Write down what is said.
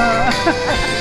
uh.